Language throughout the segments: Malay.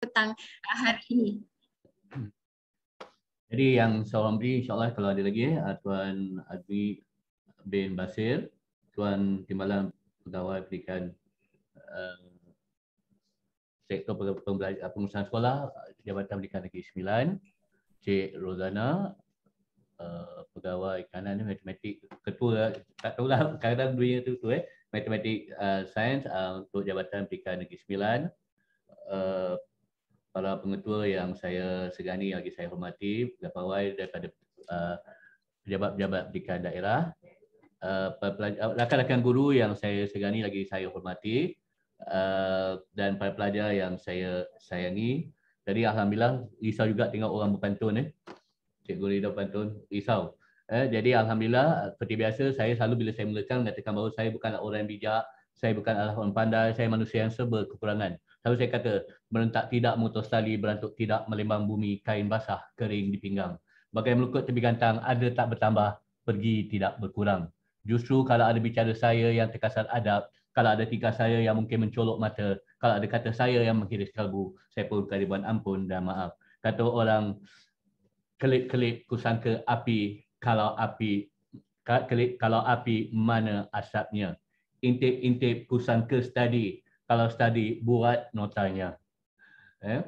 petang hari ini. Jadi yang seorang beri insyaAllah kalau ada lagi eh, Tuan Adwi bin Basir, Tuan Timbalan Pegawai Pendidikan uh, Sektor Pengurusan Sekolah Jabatan Pendidikan Negeri Sembilan, Cik Rozana, uh, Pegawai Kanan Matematik Ketua, tak tahulah kadang-kadang dunia tu tu eh, Matematik uh, Sains uh, untuk Jabatan Pendidikan Negeri Sembilan, uh, para pengetua yang saya segani lagi saya hormati, pegawai daripada uh, pejabat-pejabat pendidikan daerah, uh, rakan-rakan guru yang saya segani lagi saya hormati uh, dan para pelajar yang saya sayangi. Jadi alhamdulillah risau juga tengok orang berpantun eh. Cikgu Rida berpantun, risau. Eh, jadi alhamdulillah seperti biasa saya selalu bila saya mulakan mengatakan bahawa saya bukanlah orang bijak, saya bukanlah orang pandai, saya manusia yang serba kekurangan. Selalu saya kata, merentak tidak mutus tali, berantuk tidak melembang bumi, kain basah, kering di pinggang. Bagai melukut tebi gantang, ada tak bertambah, pergi tidak berkurang. Justru kalau ada bicara saya yang terkasar adab, kalau ada tingkah saya yang mungkin mencolok mata, kalau ada kata saya yang menghiris kalbu, saya pun karibuan ampun dan maaf. Kata orang, kelip-kelip kusangka api, kalau api kelip kalau api mana asapnya. Intip-intip kusangka study, kalau study buat notanya. Eh?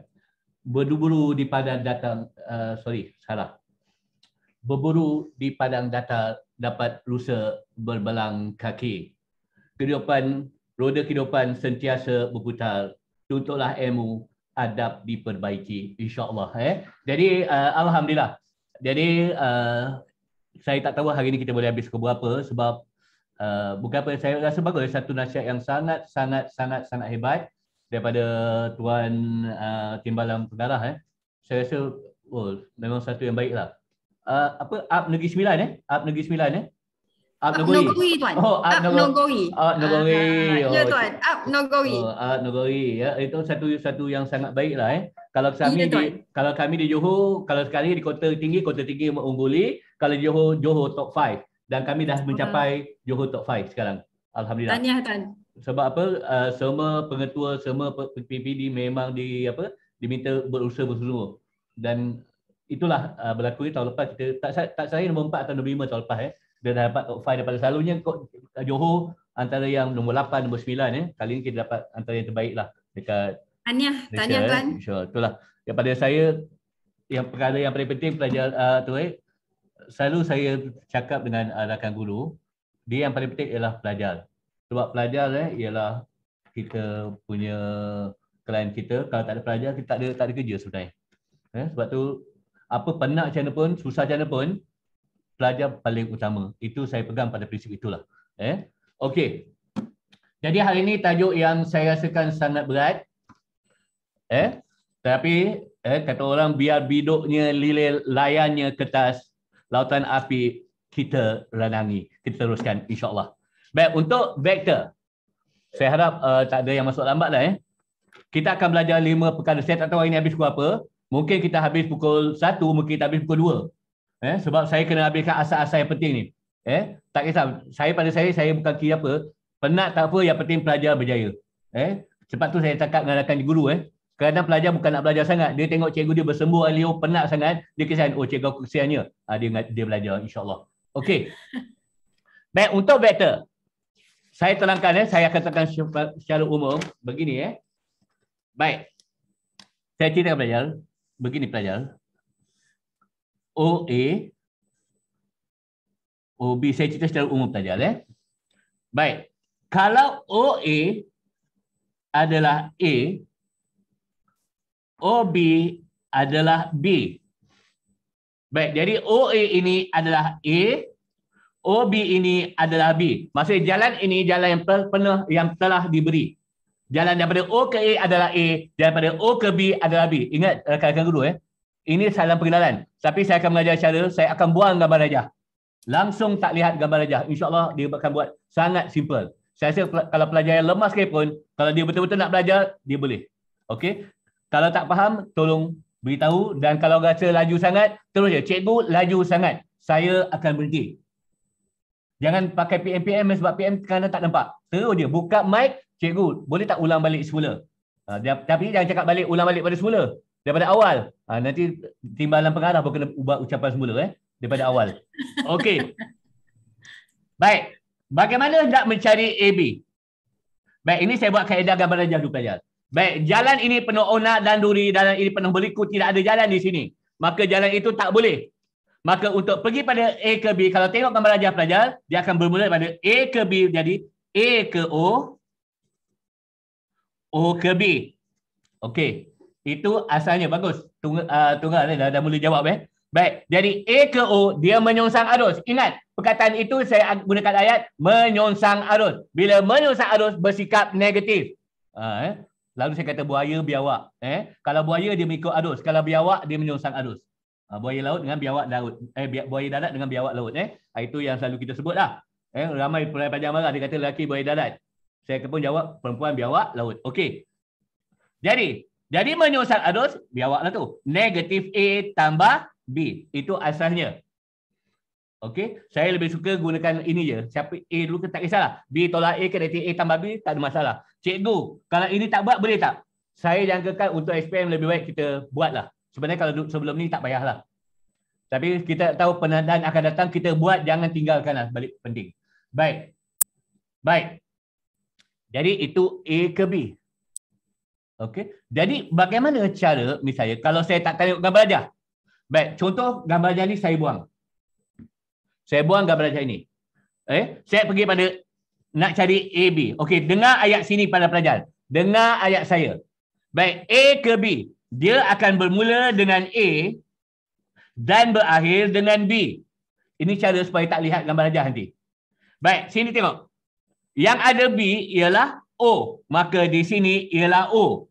Berburu di padang datang, uh, sorry, salah. Berburu di padang datar dapat lusa berbelang kaki. Kehidupan, roda kehidupan sentiasa berputar. Tuntutlah ilmu, adab diperbaiki, insyaAllah. Eh? Jadi, uh, Alhamdulillah. Jadi, uh, saya tak tahu hari ini kita boleh habis ke berapa sebab Uh, bukan apa saya rasa bagus satu nasihat yang sangat sangat sangat sangat hebat daripada tuan uh, timbalan pengarah eh. Saya rasa oh memang satu yang baiklah. Uh, apa Up Negeri Sembilan eh? Up Negeri Sembilan eh? Up Nogori. Nogori tuan. Oh, Up, Up Nogori. Up Nogori. Uh, oh, ya tuan, Up Nogori. Oh, Up Nogori ya. Itu satu satu yang sangat baiklah eh. Kalau kami ya, di kalau kami di Johor, kalau sekali di kota tinggi, kota tinggi mengungguli, kalau di Johor, Johor top 5 dan kami dah mencapai Johor Top 5 sekarang. Alhamdulillah. Tahniah Tan. Sebab apa? Uh, semua pengetua, semua PPD memang di apa? diminta berusaha bersungguh. Dan itulah uh, berlaku tahun lepas kita tak tak saya nombor 4 atau nombor 5 tahun lepas eh. Dia dah dapat top 5 daripada selalunya kok Johor antara yang nombor 8, nombor 9 eh. Kali ini kita dapat antara yang terbaik lah dekat Tahniah, tahniah tuan. Eh. Sure. Itulah. Daripada saya yang perkara yang paling penting pelajar uh, tu eh selalu saya cakap dengan uh, rakan guru, dia yang paling penting ialah pelajar. Sebab pelajar eh, ialah kita punya klien kita, kalau tak ada pelajar, kita tak ada, tak ada kerja sebenarnya. Eh, sebab tu, apa penat macam mana pun, susah macam mana pun, pelajar paling utama. Itu saya pegang pada prinsip itulah. Eh? Okey. Jadi hari ini tajuk yang saya rasakan sangat berat. Eh? Tapi eh, kata orang biar biduknya lilin layannya kertas lautan api kita renangi. Kita teruskan insyaAllah. Baik, untuk vektor. Saya harap uh, tak ada yang masuk lambat lah. Eh. Kita akan belajar lima perkara. Saya tak tahu hari ini habis pukul apa. Mungkin kita habis pukul satu, mungkin kita habis pukul dua. Eh, sebab saya kena habiskan asal-asal yang penting ni. Eh, tak kisah. Saya pada saya, saya bukan kira apa. Penat tak apa, yang penting pelajar berjaya. Eh, cepat tu saya cakap dengan rakan guru. Eh. Kadang pelajar bukan nak belajar sangat. Dia tengok cikgu dia bersembuh alio penat sangat. Dia kesian. Oh cikgu aku kesiannya. Ha, dia, dia belajar insyaAllah. Okey. Baik untuk vektor. Saya terangkan eh. Saya akan terangkan secara umum. Begini eh. Baik. Saya cerita pelajar. Begini pelajar. OA. OB. Saya cerita secara umum pelajar eh. Baik. Kalau OA adalah A, OB adalah B. Baik, jadi OA ini adalah A, OB ini adalah B. Maksudnya jalan ini jalan yang pernah yang telah diberi. Jalan daripada O ke A adalah A, daripada O ke B adalah B. Ingat rakan-rakan guru eh. Ini salam perkenalan. Tapi saya akan mengajar cara, saya akan buang gambar rajah. Langsung tak lihat gambar rajah. InsyaAllah dia akan buat sangat simple. Saya rasa kalau pelajar yang lemah sekalipun, kalau dia betul-betul nak belajar, dia boleh. Okey. Kalau tak faham, tolong beritahu. Dan kalau rasa laju sangat, terus je. Cikgu laju sangat. Saya akan berhenti. Jangan pakai PM-PM sebab PM kerana tak nampak. Terus je. Buka mic, cikgu. Boleh tak ulang balik semula? Ha, dia, tapi jangan cakap balik, ulang balik pada semula. Daripada awal. Ha, nanti timbalan pengarah pun kena ubah ucapan semula eh. Daripada awal. Okey. Baik. Bagaimana nak mencari AB? Baik, ini saya buat kaedah gambar rajah dulu pelajar. Baik, jalan ini penuh onak dan duri, jalan ini penuh berliku, tidak ada jalan di sini. Maka jalan itu tak boleh. Maka untuk pergi pada A ke B, kalau tengok gambar rajah pelajar, dia akan bermula pada A ke B, jadi A ke O, O ke B. Okey. Itu asalnya bagus. Tunggal uh, tunggal dah, dah mula jawab eh. Baik. Jadi A ke O dia menyongsang arus. Ingat, perkataan itu saya gunakan ayat menyongsang arus. Bila menyongsang arus bersikap negatif. Uh, eh. Lalu saya kata buaya biawak. Eh, kalau buaya dia mengikut arus, kalau biawak dia menyongsang arus. Uh, buaya laut dengan biawak laut. Eh, buaya darat dengan biawak laut. Eh, itu yang selalu kita sebut lah. Eh, ramai pelajar marah dia kata lelaki buaya darat. Saya pun jawab perempuan biawak laut. Okey. Jadi, jadi menyongsang arus biawak lah tu. Negatif A tambah B. Itu asalnya. Okey, saya lebih suka gunakan ini je. Siapa A dulu ke tak kisahlah. B tolak A negatif A tambah B tak ada masalah. Cikgu, kalau ini tak buat boleh tak? Saya jangkakan untuk SPM lebih baik kita buatlah. Sebenarnya kalau sebelum ni tak payahlah. Tapi kita tahu penadaan akan datang, kita buat jangan tinggalkanlah balik penting. Baik. Baik. Jadi itu A ke B. Okey. Jadi bagaimana cara misalnya kalau saya tak tengok gambar rajah. Baik, contoh gambar rajah ni saya buang. Saya buang gambar rajah ini. Eh, saya pergi pada nak cari A B. Okey, dengar ayat sini pada pelajar. Dengar ayat saya. Baik, A ke B. Dia akan bermula dengan A dan berakhir dengan B. Ini cara supaya tak lihat gambar rajah nanti. Baik, sini tengok. Yang ada B ialah O. Maka di sini ialah O.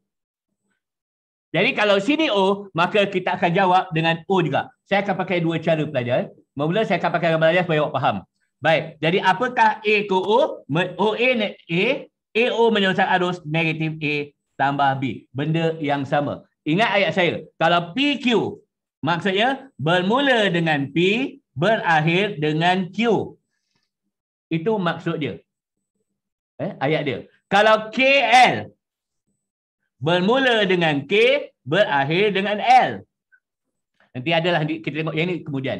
Jadi kalau sini O, maka kita akan jawab dengan O juga. Saya akan pakai dua cara pelajar. Mula saya akan pakai gambar rajah supaya awak faham. Baik, jadi apakah A ke O? O A, A, A O menyongsang arus negatif A tambah B. Benda yang sama. Ingat ayat saya. Kalau P Q, maksudnya bermula dengan P, berakhir dengan Q. Itu maksud dia. Eh, ayat dia. Kalau KL bermula dengan K, berakhir dengan L. Nanti adalah kita tengok yang ini kemudian.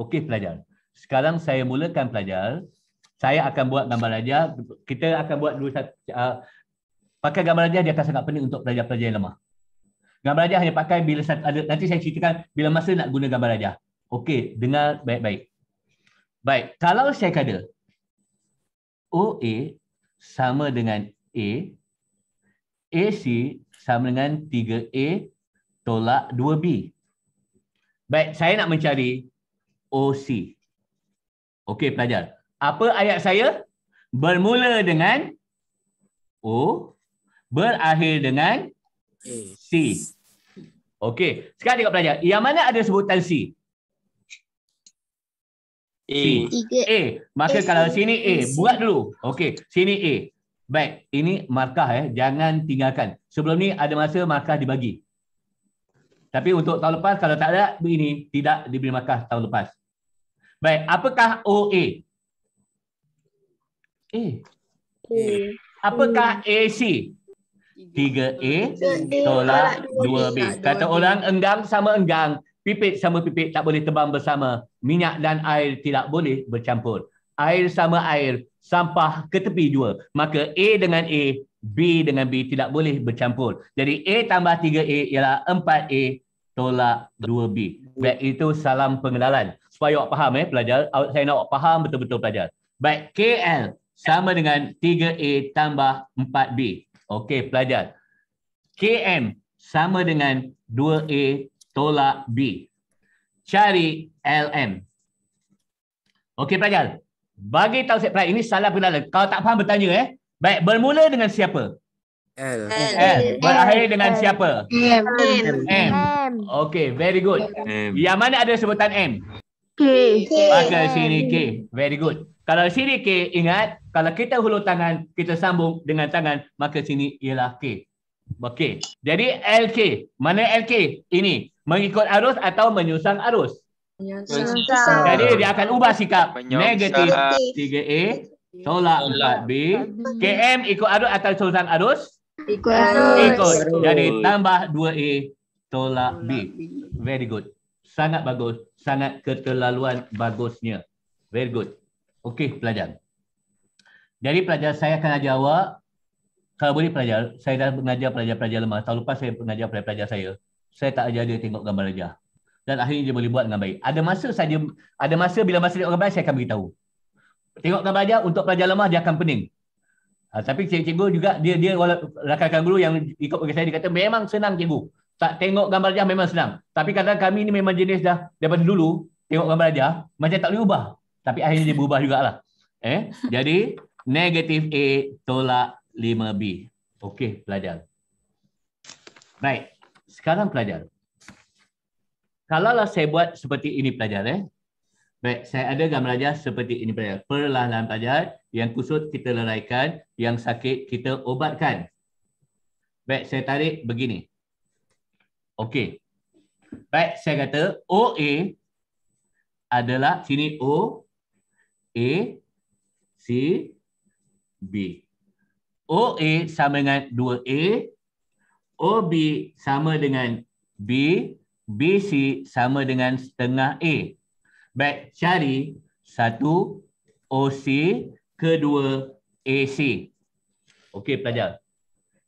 Okey pelajar. Sekarang saya mulakan pelajar. Saya akan buat gambar raja. Kita akan buat dua satu. Uh, pakai gambar raja dia akan sangat penting untuk pelajar-pelajar yang lemah. Gambar raja hanya pakai bila ada nanti saya ceritakan bila masa nak guna gambar raja. Okey, dengar baik-baik. Baik, kalau saya kata OA sama dengan A, AC sama dengan 3A tolak 2B. Baik, saya nak mencari OC. Okey, pelajar. Apa ayat saya? Bermula dengan O, berakhir dengan C. Okey, sekarang tengok pelajar. Yang mana ada sebutan C? A. A. Maka A. kalau sini A, buat dulu. Okey, sini A. Baik, ini markah eh, jangan tinggalkan. Sebelum ni ada masa markah dibagi. Tapi untuk tahun lepas kalau tak ada ini tidak diberi markah tahun lepas. Baik, apakah OA? A. A. Apakah AC? 3A tolak 2B. Kata orang enggang sama enggang, pipit sama pipit tak boleh terbang bersama. Minyak dan air tidak boleh bercampur. Air sama air, sampah ke tepi dua. Maka A dengan A, B dengan B tidak boleh bercampur. Jadi A tambah 3A ialah 4A tolak 2B. Baik, itu salam pengenalan. Supaya awak faham eh pelajar. Saya nak awak faham betul-betul pelajar. Baik, KL sama dengan 3A tambah 4B. Okey pelajar. KM sama dengan 2A tolak B. Cari LM. Okey pelajar. Bagi tahu saya pelajar, ini salah pengenalan. Kalau tak faham bertanya eh. Baik, bermula dengan siapa? L. L. Berakhir dengan siapa? M. M. Okey, very good. M. Yang mana ada sebutan M? K. Pakai sini K. Very good. Kalau sini K, ingat, kalau kita hulur tangan, kita sambung dengan tangan, maka sini ialah K. Okey. Jadi LK. Mana LK? Ini. Mengikut arus atau menyusang arus? Menyusang. Jadi dia akan ubah sikap. Negatif 3A. Tolak Tolak. 4B. KM ikut arus atau menyusang arus? Ikut. Jadi tambah 2A tolak B. Very good. Sangat bagus. Sangat keterlaluan bagusnya. Very good. Okey pelajar. Jadi pelajar saya akan ajar awak. Kalau boleh pelajar, saya dah mengajar pelajar-pelajar lemah. Tahun lepas saya mengajar pelajar-pelajar saya. Saya tak ajar dia tengok gambar ajar. Dan akhirnya dia boleh buat dengan baik. Ada masa saja, ada masa bila masa tengok gambar saya akan beritahu. Tengok gambar ajar untuk pelajar lemah dia akan pening. Ha, tapi cikgu-cikgu juga dia dia rakan-rakan guru yang ikut bagi saya dia kata memang senang cikgu. Tak tengok gambar ajar memang senang. Tapi kadang kami ni memang jenis dah daripada dulu tengok gambar ajar macam tak boleh ubah. Tapi akhirnya dia berubah jugalah. Eh, jadi negatif A tolak 5B. Okey, pelajar. Baik. Sekarang pelajar. Kalaulah saya buat seperti ini pelajar eh. Baik, saya ada gambar ajar seperti ini pelajar. Perlahan-lahan pelajar, yang kusut kita leraikan, yang sakit kita obatkan. Baik, saya tarik begini. Okey. Baik, saya kata OA adalah sini O, A, C, B. OA sama dengan 2A, OB sama dengan B, BC sama dengan setengah A. Baik, cari satu OC kedua AC. Okey pelajar.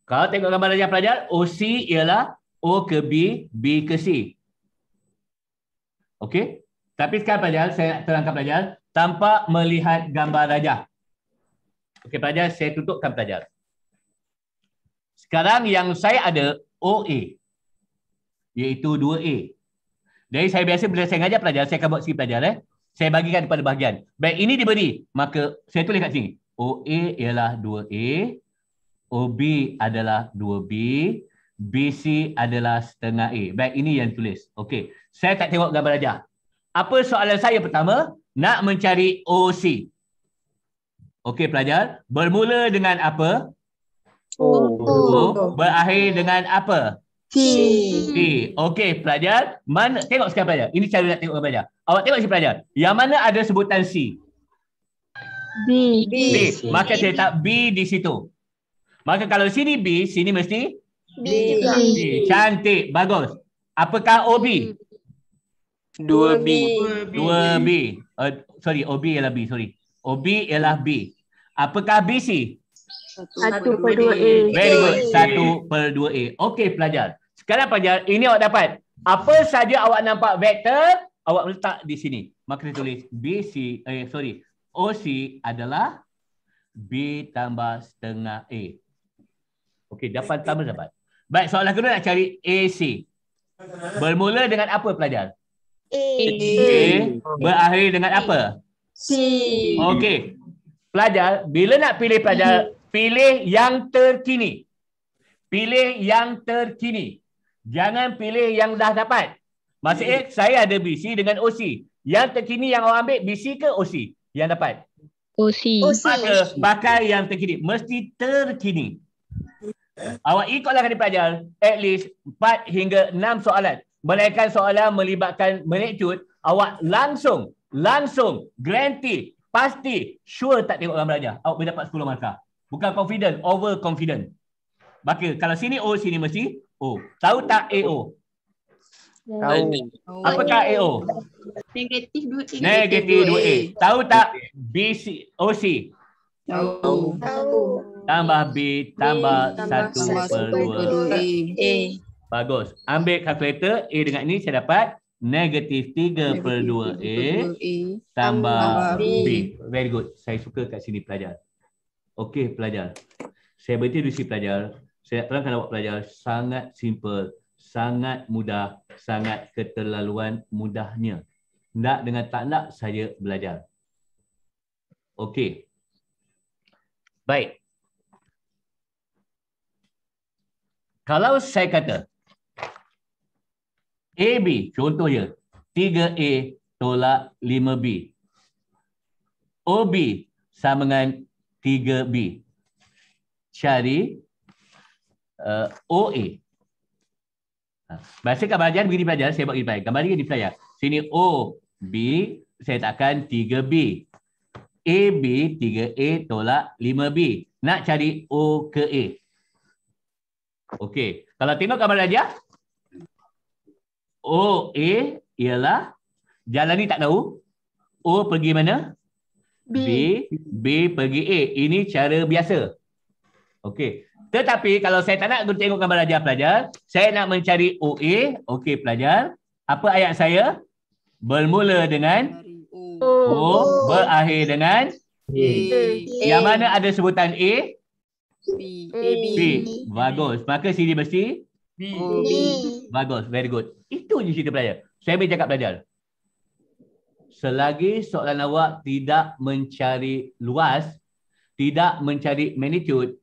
Kalau tengok gambar pelajar pelajar, OC ialah O ke B, B ke C. Okey. Tapi sekarang pelajar, saya terangkan pelajar tanpa melihat gambar raja. Okey pelajar, saya tutupkan pelajar. Sekarang yang saya ada OA iaitu 2A. Jadi saya biasa bila saya ngajar pelajar, saya akan buat sikit pelajar. Eh. Saya bagikan kepada bahagian. Baik, ini diberi. Maka saya tulis kat sini. OA ialah 2A. OB adalah 2B. BC adalah setengah A. Baik, ini yang tulis. Okey. Saya tak tengok gambar ajar. Apa soalan saya pertama? Nak mencari OC. Okey pelajar. Bermula dengan apa? O. O. Berakhir dengan apa? T. T. Okey, pelajar. Mana tengok sekarang pelajar. Ini cara nak tengok pelajar. Awak tengok si pelajar. Yang mana ada sebutan C? B. B. B. Maka saya tak B di situ. Maka kalau sini B, sini mesti B. B. Cantik, bagus. Apakah OB? 2B. 2B. Uh, sorry, OB ialah B, sorry. OB ialah B. Apakah BC? Satu per dua A. Very good. Satu per dua A. Okey pelajar. Sekarang pelajar, ini awak dapat. Apa saja awak nampak vektor, awak letak di sini. Maka saya tulis BC, eh sorry, OC adalah B tambah setengah A. Okey, dapat tambah dapat. Baik, soalan kedua nak cari AC. Bermula dengan apa pelajar? A. A. Berakhir dengan apa? C. Okey. Pelajar, bila nak pilih pelajar, pilih yang terkini. Pilih yang terkini. Jangan pilih yang dah dapat. Maksudnya, saya ada BC dengan OC. Yang terkini yang awak ambil, BC ke OC? Yang dapat. OC. Maka pakai yang terkini. Mesti terkini. Awak ikutlah kali pelajar at least 4 hingga 6 soalan. Melainkan soalan melibatkan menekut, awak langsung, langsung, guarantee, pasti, sure tak tengok gambar aja. Awak boleh dapat 10 markah. Bukan confident, over confident. Maka kalau sini O, sini mesti O. Tahu tak AO? Tahu. Apakah AO? Negatif 2A. Negatif 2A. Tahu tak BC, OC? Tahu. Tahu. Tambah B, tambah tambah 1 satu per per 2. A. Bagus. Ambil kalkulator A dengan ini saya dapat negatif 3 per 2A tambah B. B. Very good. Saya suka kat sini pelajar. Okey pelajar. Saya berhenti di sini pelajar. Saya terangkan awak pelajar sangat simple, sangat mudah, sangat keterlaluan mudahnya. Nak dengan tak nak saya belajar. Okey. Baik. Kalau saya kata AB, contohnya 3A tolak 5B. OB sama dengan 3B. Cari uh, OA. Ha. Bahasa gambar ajar begini pelajar, saya buat begini pelajar. Gambar ini pelajar. Sini O, B, saya takkan 3B. AB, 3A tolak 5B. Nak cari O ke A. Okey. Kalau tengok gambar aja. O A ialah jalan ni tak tahu. O pergi mana? B. B. B pergi A. Ini cara biasa. Okey. Tetapi kalau saya tak nak tengok gambar aja pelajar, saya nak mencari OA. Okey pelajar. Apa ayat saya? Bermula dengan O. O, berakhir dengan A. yang mana ada sebutan A? B. B. Bagus. Maka sini mesti B. Bagus, very good. Itu je cerita pelajar. Saya boleh cakap pelajar. Selagi soalan awak tidak mencari luas, tidak mencari magnitude,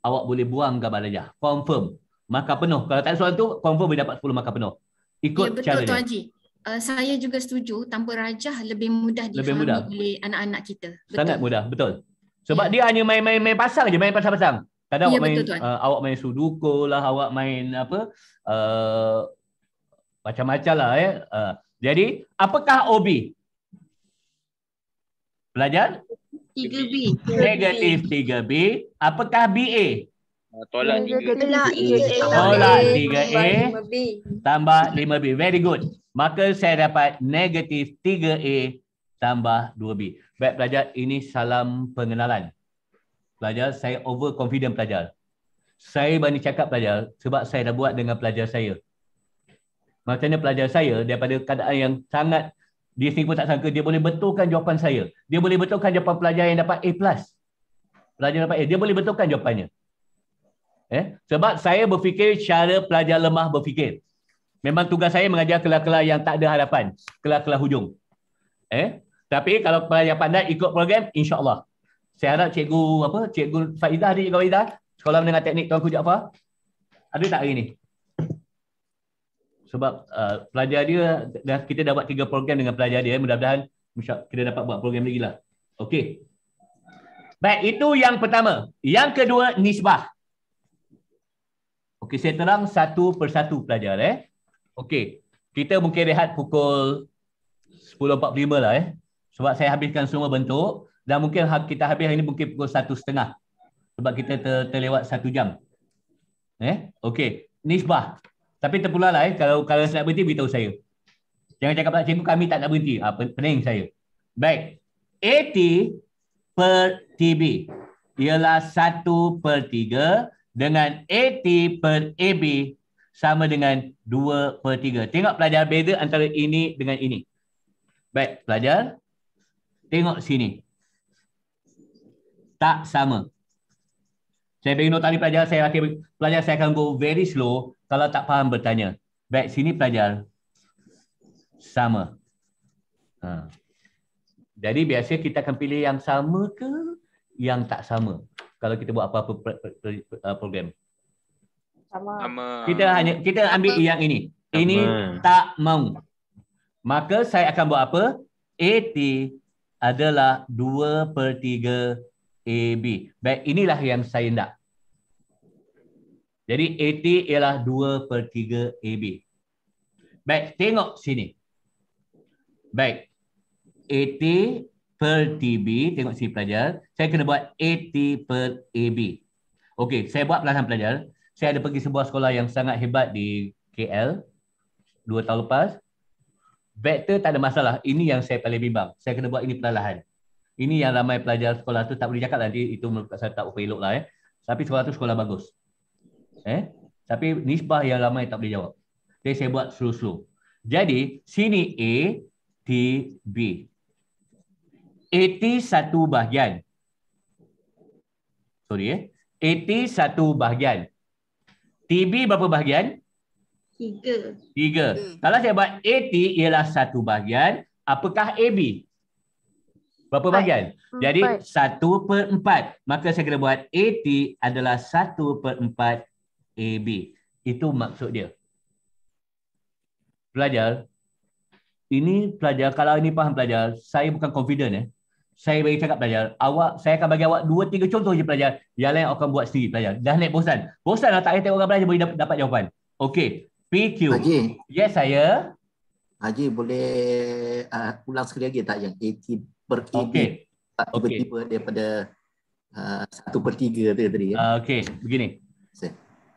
awak boleh buang gambar saja. Confirm. Maka penuh. Kalau tak ada soalan tu, confirm boleh dapat 10 maka penuh. Ikut Ya betul cara Tuan dia. Haji. Uh, saya juga setuju tanpa rajah lebih mudah Lebih difahami mudah. oleh anak-anak kita. Betul. Sangat mudah, betul. Sebab Ya. dia hanya main-main main pasang je, main pasang-pasang. Kadang Ya, awak main betul, Tuan. uh, awak main sudoku lah, awak main apa? Uh, macam-macam lah ya. Uh, jadi, apakah OB? Pelajar? 3B. Negatif 3B. Apakah BA? Ah, Tolak tiga. Tolak Tolak 3A tambah 5B. Very good. Maka saya dapat negatif 3A tambah 2B. Baik pelajar, ini salam pengenalan. Pelajar, saya overconfident pelajar. Saya berani cakap pelajar sebab saya dah buat dengan pelajar saya. Macamnya pelajar saya daripada keadaan yang sangat dia sendiri pun tak sangka dia boleh betulkan jawapan saya. Dia boleh betulkan jawapan pelajar yang dapat A+. Pelajar dapat A, dia boleh betulkan jawapannya. Eh? Sebab saya berfikir cara pelajar lemah berfikir. Memang tugas saya mengajar kelas-kelas yang tak ada harapan, kelas-kelas hujung. Eh? Tapi kalau pelajar pandai ikut program, insya-Allah. Saya harap cikgu apa? Cikgu Faidah ada cikgu sekolah menengah teknik Tuanku Jaafar. Ada tak hari ni? Sebab uh, pelajar dia dah kita dah buat tiga program dengan pelajar dia, mudah-mudahan kita dapat buat program lagi lah. Okey. Baik, itu yang pertama. Yang kedua, nisbah. Okey, saya terang satu persatu pelajar eh. Okey, kita mungkin rehat pukul 10.45 lah eh. Sebab saya habiskan semua bentuk dan mungkin ha- kita habis hari ini mungkin pukul satu setengah. Sebab kita ter, terlewat satu jam. Eh, okey. Nisbah. Tapi terpulang lah eh. Kalau kalau saya nak berhenti, beritahu saya. Jangan cakap pula, cikgu kami tak nak berhenti. Pen- pening saya. Baik. AT per TB ialah 1 per 3 dengan AT per AB sama dengan 2 per 3. Tengok pelajar beza antara ini dengan ini. Baik, pelajar. Tengok sini. Tak sama. Saya bagi nota ni pelajar, saya akan pelajar saya akan go very slow kalau tak faham bertanya. Baik, sini pelajar. Sama. Ha. Jadi biasa kita akan pilih yang sama ke yang tak sama kalau kita buat apa-apa uh, program. Sama. Sama. Kita hanya kita ambil yang ini. Ini Sama. tak mau. Maka saya akan buat apa? AT adalah 2 per 3 AB. Baik, inilah yang saya nak. Jadi AT ialah 2 per 3 AB. Baik, tengok sini. Baik. AT per TB, tengok sini pelajar. Saya kena buat AT per AB. Okey, saya buat perlahan pelajar. Saya ada pergi sebuah sekolah yang sangat hebat di KL dua tahun lepas. Vektor tak ada masalah. Ini yang saya paling bimbang. Saya kena buat ini perlahan. Ini yang ramai pelajar sekolah tu tak boleh cakap nanti itu menurut saya tak apa elok lah eh. Tapi sekolah tu sekolah bagus. Eh? Tapi nisbah yang ramai tak boleh jawab. Jadi saya buat slow-slow. Jadi sini A, T, B. AT satu bahagian. Sorry eh. AT satu bahagian. TB berapa bahagian? Tiga. Tiga. Kalau saya buat AT ialah satu bahagian, apakah AB? Berapa Empat. bahagian? Jadi Empat. satu per empat. Maka saya kena buat AT adalah satu per empat AB. Itu maksud dia. Pelajar, ini pelajar, kalau ini faham pelajar, saya bukan confident eh. Saya bagi cakap pelajar, awak, saya akan bagi awak dua tiga contoh je pelajar. Yang lain akan buat sendiri pelajar. Dah naik bosan. Bosan lah tak payah tengok je boleh dapat, dapat jawapan. Okey, PQ. Haji, Yes, saya. Haji boleh uh, ulang sekali lagi tak yang 80 per AB Okey. tak okey. tiba-tiba daripada uh, 1 per 3 tu tadi ya. Uh, Okey, begini.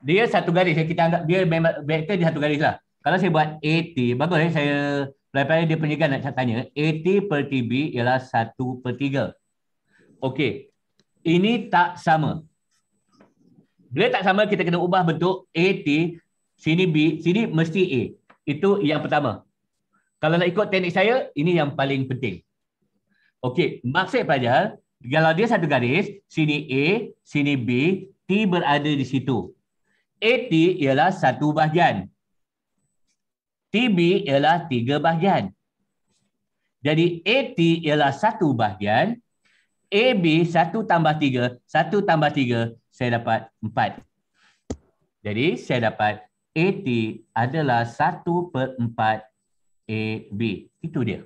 Dia satu garis. Kita anggap dia memang vektor dia satu garis lah. Kalau saya buat AT, bagus eh saya Pelai-pelai dia penyegar nak tanya. AT per TB ialah 1 per 3. Okey. Ini tak sama. Bila tak sama, kita kena ubah bentuk AT, sini B, sini mesti A. Itu yang pertama. Kalau nak ikut teknik saya, ini yang paling penting. Okey, maksud pelajar, kalau dia satu garis, sini A, sini B, T berada di situ. AT ialah satu bahagian. TB ialah tiga bahagian. Jadi AT ialah satu bahagian. AB satu tambah tiga. Satu tambah tiga, saya dapat empat. Jadi saya dapat AT adalah satu per empat AB. Itu dia.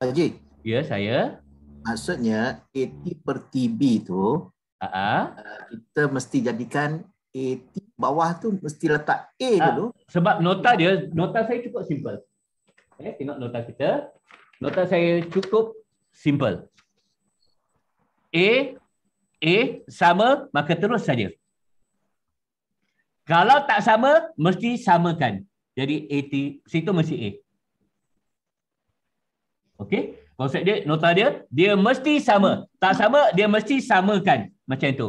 Haji, Ya, saya. maksudnya AT per TB tu Uh, uh, kita mesti jadikan AT bawah tu mesti letak A Ah. dulu. sebab nota dia, nota saya cukup simple. Eh, tengok nota kita. Nota saya cukup simple. A, A sama, maka terus saja. Kalau tak sama, mesti samakan. Jadi AT, situ mesti A. Okey? Konsep dia, nota dia, dia mesti sama. Tak sama, dia mesti samakan. Macam itu.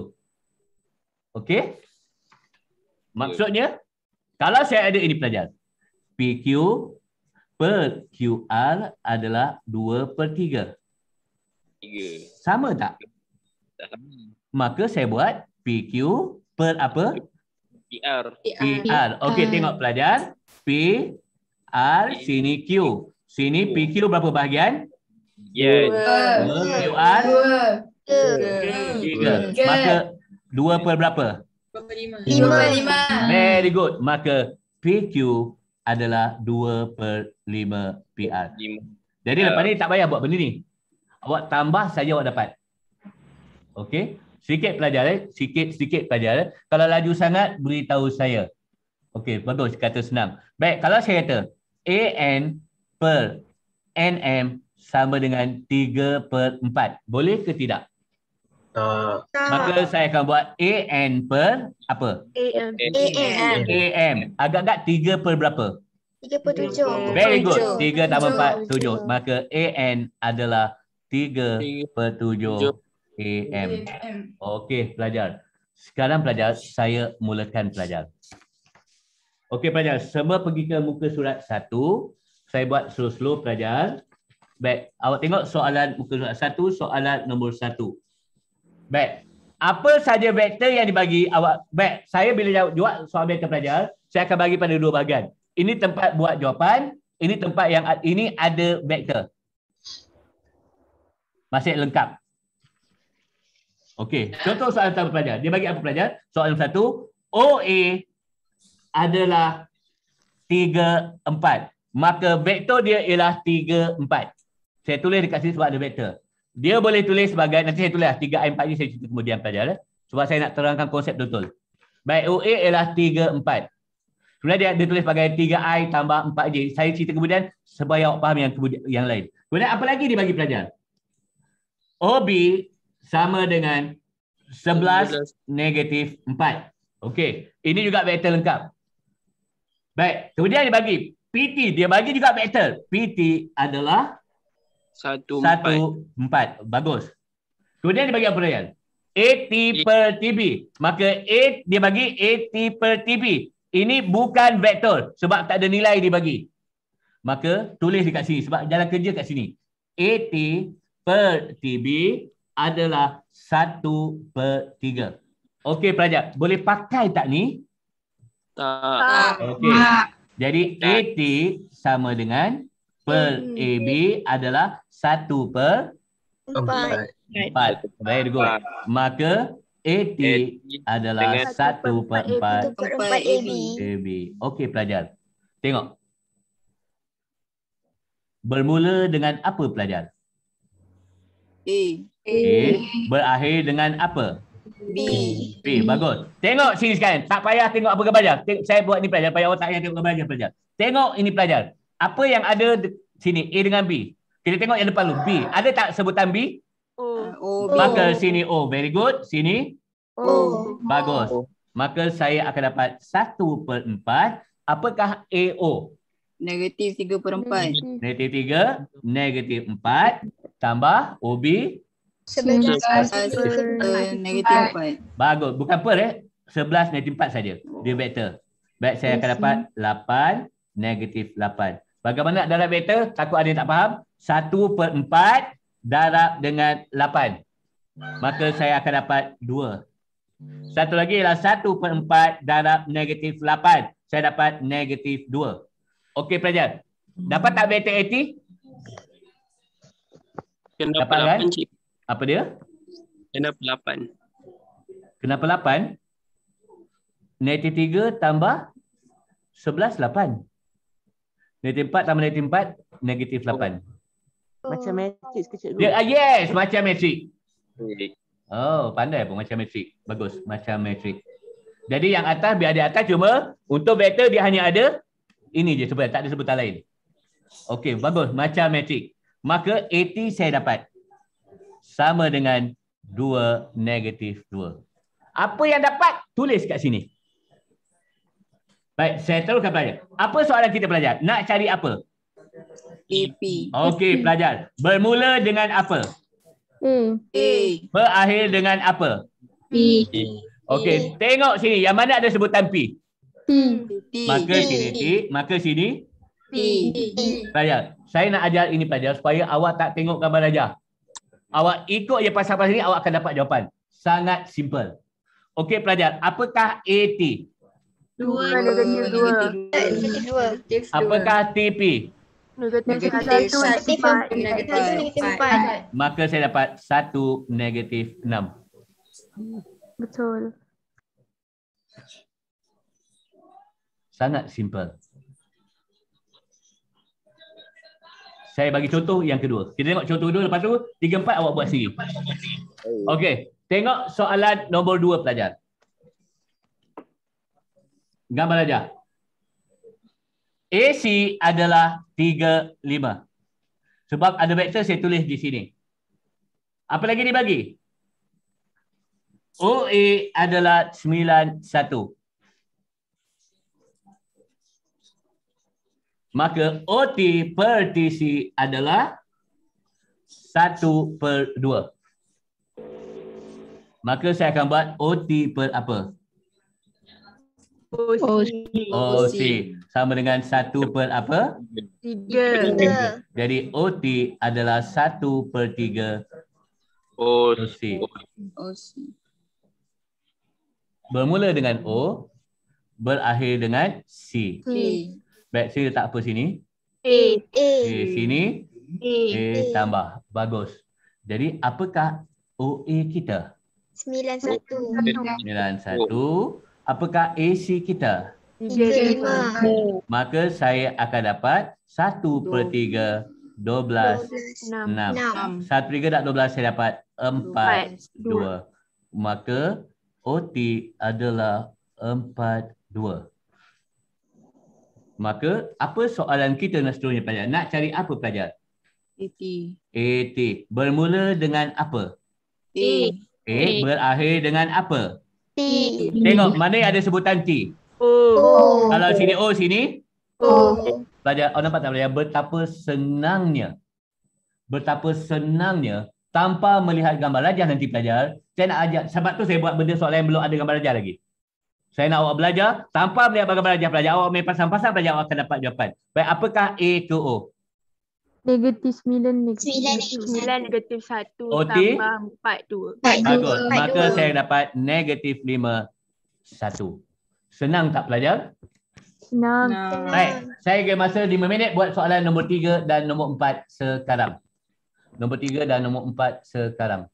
Okey? Maksudnya, kalau saya ada ini pelajar, PQ per QR adalah 2 per 3. Tiga. Sama tak? Tak sama. Maka saya buat PQ per apa? PR. PR. Okey, tengok pelajar. P, R, sini Q. Sini PQ berapa bahagian? Ya. Dua. QR, tiga. Tiga. Maka 2 per berapa? Lima. Lima. Very good. Maka PQ adalah 2 per 5 PR. Lima. Jadi Ya. lepas ni tak payah buat benda ni. Awak tambah saja awak dapat. Okey. Sikit pelajar eh. Sikit-sikit pelajar eh. Kalau laju sangat, beritahu saya. Okey, bagus. Kata senang. Baik, kalau saya kata AN per NM sama dengan 3 per 4. Boleh ke tidak? Uh, Maka saya akan buat AN per apa? AM. AM. AM. Agak-agak 3 per berapa? 37. Very good. Tujuh. 3 tambah 4, Tujuh. 7. Maka AN adalah 3 Tiga. per 7 Tujuh. AM. Okey, pelajar. Sekarang pelajar, saya mulakan pelajar. Okey, pelajar. Semua pergi ke muka surat 1. Saya buat slow-slow pelajar. Baik, awak tengok soalan muka surat 1, soalan nombor 1. Baik. Apa saja vektor yang dibagi awak? Baik, saya bila jawab, jawab soal vektor pelajar, saya akan bagi pada dua bahagian. Ini tempat buat jawapan, ini tempat yang ini ada vektor. Masih lengkap. Okey, contoh soalan pertama pelajar. Dia bagi apa pelajar? Soalan satu, OA adalah 3, 4. Maka vektor dia ialah 3, 4. Saya tulis dekat sini sebab ada vektor. Dia boleh tulis sebagai, nanti saya tulis 3, 4 ni saya cerita kemudian pelajar. Eh? Sebab saya nak terangkan konsep betul. Baik, OA ialah 3, 4. Kemudian dia, dia tulis sebagai 3I tambah 4J. Saya cerita kemudian supaya awak faham yang, kemudian, yang lain. Kemudian apa lagi dia bagi pelajar? OB sama dengan 11 negatif 4. Okey, ini juga vektor lengkap. Baik, kemudian dia bagi PT, dia bagi juga vektor. PT adalah Satu empat. 1, 4. Bagus. Kemudian dia bagi apa pelajar? AT per TB. Maka A, dia bagi AT per TB. Ini bukan vektor sebab tak ada nilai dibagi. Maka tulis dekat sini sebab jalan kerja kat sini. AT per TB adalah 1 per 3. Okey pelajar, boleh pakai tak ni? Tak. Okey. Jadi AT sama dengan per AB adalah 1 per empat. 4. Very good. Maka AT adalah dengan 1 per 4 Empat AB. AB. Okey pelajar. Tengok. Bermula dengan apa pelajar? A. A. Berakhir dengan apa? B. B. Bagus. Tengok sini sekarang. Tak payah tengok apa pelajar. Tengok, saya buat ni pelajar. Payah awak tak payah tengok gambar pelajar, pelajar. Tengok ini pelajar. Apa yang ada sini? A dengan B. Kita tengok yang depan dulu. B. Ada tak sebutan B? O. Maka sini O. Very good. Sini. O. Bagus. Maka saya akan dapat 1 per 4. Apakah AO? Negatif 3 per 4. Negatif 3, negatif 4, tambah OB. Sebelas negatif 4. Bagus. Bukan per eh. 11 negatif 4 saja. Dia vektor. Baik, saya akan dapat 8, negatif 8. Bagaimana nak darab vektor? Takut ada yang tak faham. 1 per 4 darab dengan 8. Maka saya akan dapat 2. Satu lagi ialah 1 per 4 darab negatif 8. Saya dapat negatif 2. Okey pelajar. Dapat tak vektor 80? Kenapa Dapat kan? 8 cik? Apa dia? Kenapa 8? Kenapa 8? Negatif 3 tambah 11, 8. Negatif 4 tambah negatif 4, negatif 8. Macam matrix kecil dulu. Dia, ah, yes, macam matrik. Baik. Oh, pandai pun macam matrik. Bagus, macam matrik. Jadi yang atas biar di atas cuma untuk vektor dia hanya ada ini je sebenarnya, tak ada sebutan lain. Okey, bagus, macam matrik. Maka 80 saya dapat sama dengan 2 negatif 2. Apa yang dapat? Tulis kat sini. Baik, saya teruskan pelajar. Apa soalan kita pelajar? Nak cari apa? AP. Okey, pelajar. Bermula dengan apa? A. A. Berakhir dengan apa? P. Okey, tengok sini. Yang mana ada sebutan P? T. T. Maka sini T, maka sini P. pelajar. Saya nak ajar ini pelajar supaya awak tak tengok gambar ajar. Awak ikut je pasal-pasal ni awak akan dapat jawapan. Sangat simple. Okey pelajar, apakah AT? Dua. Negatif dua. Dua. Apakah TP? Negatif Negatif satu. satu. Empat. Negatif empat. Maka saya dapat 1 negatif 6. Betul. Sangat simple. Saya bagi contoh yang kedua. Kita tengok contoh dua lepas tu 3 4 awak buat sendiri. Okey, tengok soalan nombor 2 pelajar. Gambar aja. AC adalah 3 5. Sebab ada vektor saya tulis di sini. Apa lagi dibagi? OA adalah 9 1. Maka OT per TC adalah 1 per 2. Maka saya akan buat OT per apa? OC. OC. Sama dengan 1 per apa? Tiga. Jadi OT adalah 1 per 3 Oh, OC. O. C. Bermula dengan O, berakhir dengan C. A. Baik, saya letak apa sini? A. A. A sini, A. A tambah. Bagus. Jadi apakah OA kita? Sembilan satu. 91. Apakah AC kita? Tiga. Lima. Maka saya akan dapat 1 per 3, 12, Enam. 6. Enam. 1 per 3 tak 12, saya dapat 4, 2. Maka OT adalah 4, 2. Maka apa soalan kita nak seterusnya pelajar? Nak cari apa pelajar? AT. AT. Bermula dengan apa? A. A. Berakhir dengan apa? T. Tengok mana yang ada sebutan T. O. O. Kalau sini O sini, O. pelajar, oh nampak tak pelajar? Betapa senangnya. Betapa senangnya tanpa melihat gambar rajah nanti pelajar. Saya nak ajar, sebab tu saya buat benda soalan yang belum ada gambar rajah lagi. Saya nak awak belajar, tanpa melihat gambar rajah pelajar, awak main pasang-pasang pelajar, awak akan dapat jawapan. Baik, apakah A ke O? Negatif sembilan. Negatif Sembilan. Sembilan negatif satu. OT? Tambah empat dua. Bagus. Empat Maka dua. saya dapat negatif 5, 1. Senang tak pelajar? Senang. Enam. Baik, saya bagi masa 5 minit buat soalan nombor 3 dan nombor 4 sekarang. Nombor 3 dan nombor 4 sekarang.